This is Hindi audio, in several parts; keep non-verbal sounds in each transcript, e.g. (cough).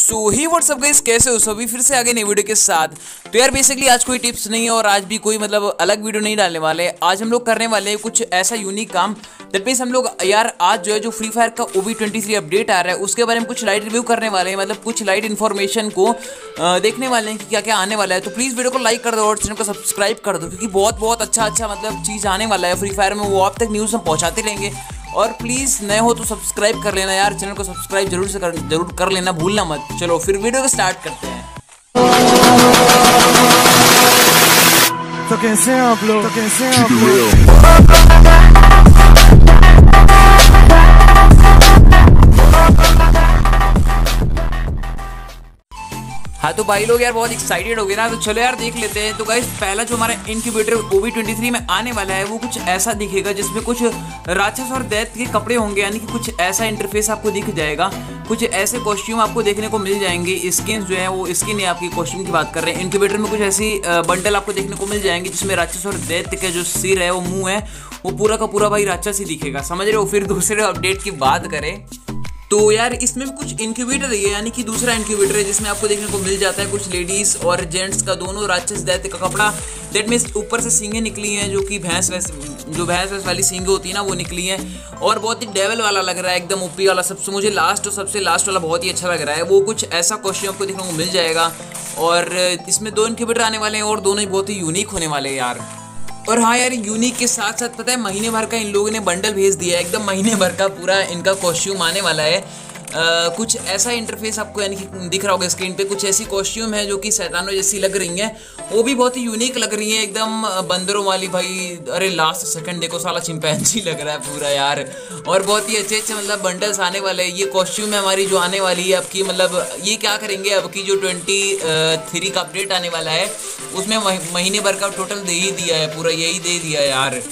सो ही व्हाट्सअप गाइस कैसे हो सभी? फिर से आगे नई वीडियो के साथ। तो यार बेसिकली आज कोई टिप्स नहीं है और आज भी कोई मतलब अलग वीडियो नहीं डालने वाले। आज हम लोग करने वाले हैं कुछ ऐसा यूनिक काम। दैट मीन्स हम लोग, यार, आज जो है, जो फ्री फायर का ओ बी अपडेट आ रहा है, उसके बारे में कुछ लाइट रिव्यू करने वाले हैं। मतलब कुछ लाइट इन्फॉर्मेशन को देखने वाले हैं कि क्या क्या आने वाला है। तो प्लीज़ वीडियो को लाइक कर दो और चैनल को सब्सक्राइब कर दो, क्योंकि बहुत बहुत अच्छा अच्छा मतलब चीज़ आने वाला है फ्री फायर में। वो आप तक न्यूज़ हम पहुँचाते रहेंगे। और प्लीज़ नए हो तो सब्सक्राइब कर लेना यार चैनल को सब्सक्राइब ज़रूर से कर ज़रूर कर लेना भूलना मत। चलो फिर वीडियो को स्टार्ट करते हैं। तो कैसे हैं आप लोग? तो कैसे हैं आप लोग? तो भाई लोग यार बहुत एक्साइटेड हो गए ना तो चलो यार देख लेते हैं। तो गाइस पहला जो हमारा इंक्यूबेटर ओबी ट्वेंटी थ्री में आने वाला है, वो कुछ ऐसा दिखेगा जिसमें कुछ राक्षस और दैत के कपड़े होंगे, यानी कि कुछ ऐसा इंटरफेस आपको दिख जाएगा। कुछ ऐसे कॉस्ट्यूम आपको देखने को मिल जाएँगे। स्किन जो है, वो स्किन है आपकी कॉस्ट्यूम की बात कर रहे हैं। इंक्यूबेटर में कुछ ऐसी बंडल आपको देखने को मिल जाएँगे, जिसमें राक्षस और दैत का जो सिर है, वो मुँह है, वो पूरा का पूरा भाई राक्षस ही दिखेगा। समझ रहे हो? फिर दूसरे अपडेट की बात करें। तो यार, इसमें कुछ इंक्यूबेटर है, यानी कि दूसरा इंक्यूबेटर है, जिसमें आपको देखने को मिल जाता है कुछ लेडीज़ और जेंट्स का दोनों राक्षस दैत्य का कपड़ा। दैट मीन्स ऊपर से सींगे निकली हैं, जो कि भैंस वैस, जो भैंस वैस वाली सींगे होती है ना, वो निकली हैं। और बहुत ही डेवल वाला लग रहा है, एकदम ओपी वाला सबसे मुझे लास्ट और सबसे लास्ट वाला बहुत ही अच्छा लग रहा है। वो कुछ ऐसा क्वेश्चन आपको देखने को मिल जाएगा। और इसमें दो इंक्यूबेटर आने वाले हैं और दोनों ही बहुत ही यूनिक होने वाले हैं यार। और हाँ यार यूनिक के साथ साथ पता है, महीने भर का इन लोगों ने बंडल भेज दिया है। एकदम महीने भर का पूरा इनका कॉस्ट्यूम आने वाला है। कुछ ऐसा इंटरफेस आपको यानी कि दिख रहा होगा स्क्रीन पे, कुछ ऐसी कॉस्ट्यूम है जो कि सैतानों जैसी लग रही हैं। वो भी बहुत ही यूनिक लग रही है, एकदम बंदरों वाली भाई। अरे लास्ट सेकंड देखो, साला चिंपैंजी (laughs) लग रहा है पूरा यार। और बहुत ही अच्छे अच्छे मतलब बंडल्स आने वाले हैं। ये कॉस्ट्यूम है हमारी जो आने वाली है आपकी मतलब ये क्या करेंगे अब की जो ट्वेंटी थ्री का अपडेट आने वाला है, उसमें महीने भर का टोटल दे ही दिया है, पूरा यही दे दिया यार।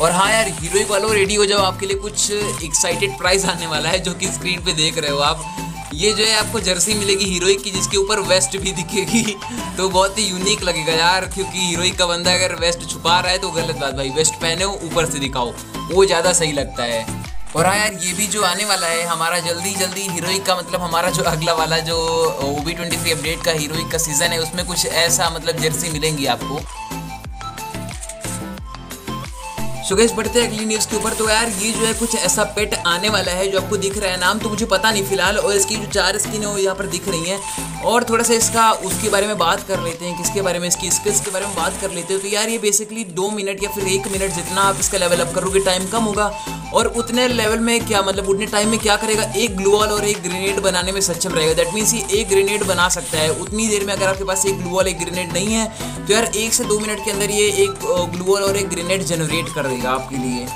और हाँ यार हीरोइक वालों रेडी हो जाओ, आपके लिए कुछ एक्साइटेड प्राइस आने वाला है जो कि स्क्रीन पे देख रहे हो आप। ये जो है, आपको जर्सी मिलेगी हीरोइक की, जिसके ऊपर वेस्ट भी दिखेगी। (laughs) तो बहुत ही यूनिक लगेगा यार, क्योंकि हीरोइक का बंदा अगर वेस्ट छुपा रहा है तो गलत बात भाई। वेस्ट पहने हो, ऊपर से दिखाओ। वो ज़्यादा सही लगता है। और हाँ यार, ये भी जो आने वाला है, हमारा जल्दी जल्दी हीरोइक का मतलब हमारा जो अगला वाला जो, O B twenty three update का हीरोइक का सीज़न है, उसमें कुछ ऐसा मतलब जर्सी मिलेंगी आपको। सो गैस बढ़ते हैं अगली न्यूज़ के ऊपर। तो यार, ये जो है कुछ ऐसा पेट आने वाला है जो आपको दिख रहा है। नाम तो मुझे पता नहीं फ़िलहाल, और इसकी जो चार स्किन है वो यहाँ पर दिख रही हैं। और थोड़ा सा इसका, उसके बारे में बात कर लेते हैं, किसके बारे में, इसकी स्किल्स के बारे में बात कर लेते हैं। तो यार, ये बेसिकली दो मिनट या फिर एक मिनट जितना आप इसका लेवल अप करोगे टाइम कम होगा। और उतने लेवल में क्या मतलब उतने टाइम में क्या करेगा? एक ग्लूवॉल और एक ग्रेनेड बनाने में सक्षम रहेगा। दैट मीन्स ये एक ग्रेनेड बना सकता है। उतनी देर में अगर आपके पास एक ग्लूवॉल एक ग्रेनेड नहीं है तो यार एक से दो मिनट के अंदर ये एक ग्लूवॉल और एक ग्रेनेड जनरेट कर देगा। आपके लिए।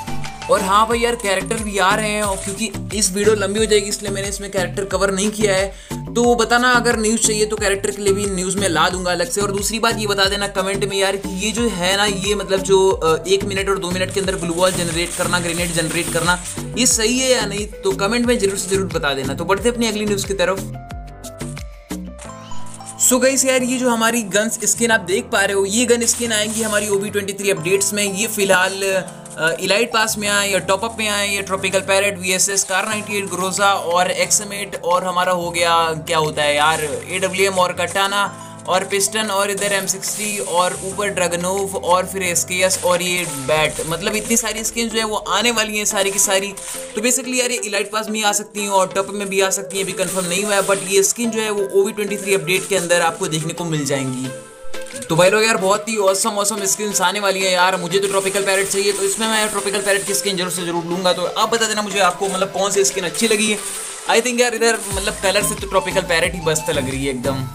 और हाँ भाई यार कैरेक्टर भी आ रहे हैं और क्योंकि इस वीडियो लंबी हो जाएगी, इसलिए मैंने इसमें कैरेक्टर कवर नहीं किया है। तो बताना, अगर न्यूज़ चाहिए तो कैरेक्टर के लिए भी न्यूज़ में ला दूँगा अलग से। और दूसरी बात ये बता देना कमेंट में यार कि ये जो है ना, ये मतलब जो एक मिनट और दो मिनट के अंदर ग्लूवॉल जनरेट करना ग्रेनेड जनरेट करना, ये सही है या नहीं? तो कमेंट में ज़रूर से ज़रूर बता देना। तो बढ़ते अपनी अगली न्यूज़ की तरफ़। सो so गई यार, ये जो हमारी गन्स स्किन आप देख पा रहे हो, ये गन स्किन आएँगी हमारी ओबी ट्वेंटी थ्री अपडेट्स में। ये फ़िलहाल इलाइट पास में आए, या टॉपअप में आए, या tropical parrot V S S kar ninety eight Groza और एक्समेट और हमारा हो गया, क्या होता है यार ए डब्ल्यू एम और कटाना और पिस्टन और इधर एम सिक्सटी और ऊपर ड्रगनोव और फिर एस के एस और ये बैट मतलब इतनी सारी स्किन जो है वो आने वाली हैं सारी की सारी। तो बेसिकली यार ये इलाइट पास में आ सकती हैं और टॉप में भी आ सकती हैं, अभी कंफर्म नहीं हुआ है बट ये स्किन जो है वो O V twenty three update के अंदर आपको देखने को मिल जाएँगी। तो भाई लोग यार, बहुत ही औसम औसम स्किन आने वाली है यार। मुझे तो ट्रॉपिकल पैरेट चाहिए तो इसमें मैं ट्रॉपिकल पैरेट की स्किन ज़रूर से ज़रूर लूँगा। तो आप बता देना मुझे आपको मतलब कौन सी स्किन अच्छी लगी है। आई थिंक यार इधर मतलब कलर से तो ट्रॉपिकल पैरेट ही बस्त लग रही है एकदम।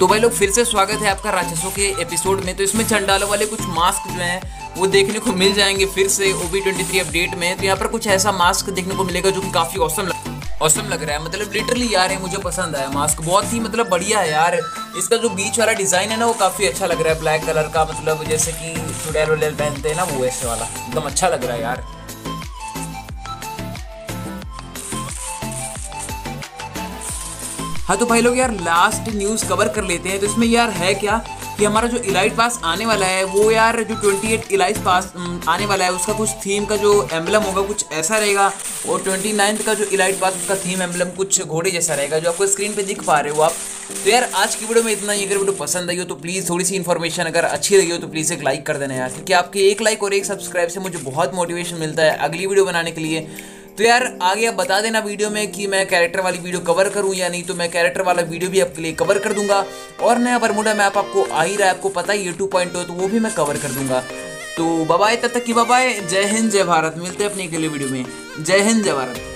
तो भाई लोग, फिर से स्वागत है आपका राक्षसों के एपिसोड में। तो इसमें चंडालों वाले कुछ मास्क जो हैं, वो देखने को मिल जाएँगे फिर से O B twenty three update में। तो यहाँ पर कुछ ऐसा मास्क देखने को मिलेगा जो कि काफ़ी औसम लग औसम लग रहा है। मतलब लिटरली यार है मुझे पसंद आया मास्क बहुत ही मतलब बढ़िया है यार। इसका जो बीच वाला डिज़ाइन है ना, वो काफ़ी अच्छा लग रहा है। ब्लैक कलर का मतलब जैसे कि चुड़ैल वुड़ैल पहनते हैं ना, वो ऐसे वाला। एकदम अच्छा लग रहा है यार। हाँ तो भाई लोग यार लास्ट न्यूज़ कवर कर लेते हैं। तो इसमें यार है क्या कि हमारा जो इलाइट पास आने वाला है, वो यार जो 28 इलाइट पास आने वाला है, उसका कुछ थीम का जो एम्बलम होगा, कुछ ऐसा रहेगा। और ट्वेंटी का जो इलाइट पास उसका थीम एम्बलम कुछ घोड़े जैसा रहेगा, जो आपको स्क्रीन पे दिख पा रहे हो आप। तो यार, आज की वीडियो में इतना ही। अगर वीडियो पसंद आई हो तो प्लीज़ थोड़ी सी इन्फॉर्मेशन अगर अच्छी लगी हो तो प्लीज़ एक लाइक कर देना यार। क्योंकि आपके एक लाइक और एक सब्सक्राइब से मुझे बहुत मोटिवेशन मिलता है अगली वीडियो बनाने के लिए। तो यार, आगे आप बता देना वीडियो में कि मैं कैरेक्टर वाली वीडियो कवर करूँ या नहीं तो मैं कैरेक्टर वाला वीडियो भी आपके लिए कवर कर दूँगा। और नया बरमुडा मैप आपको आ ही रहा है, आपको पता ही है टू पॉइंट हो तो वो भी मैं कवर कर दूँगा। तो बबाए तब तक की बबाए जय हिंद, जय भारत। मिलते हैं अपने अगले वीडियो में। जय हिंद, जय भारत।